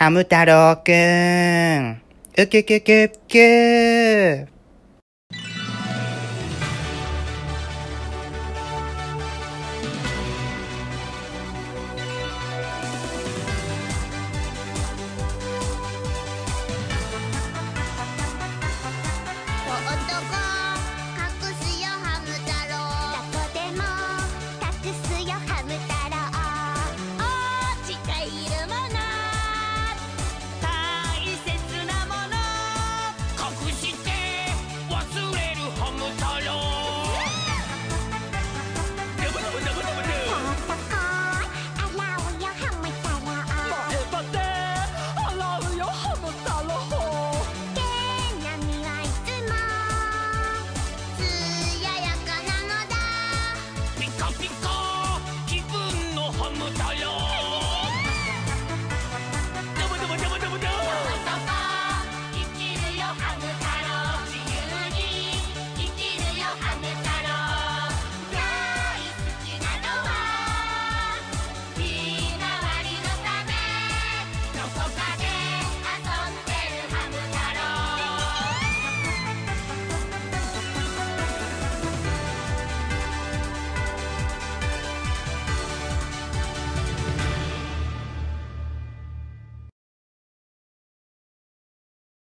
ハム太郎くん。うきゅきゅきゅきゅー。fucking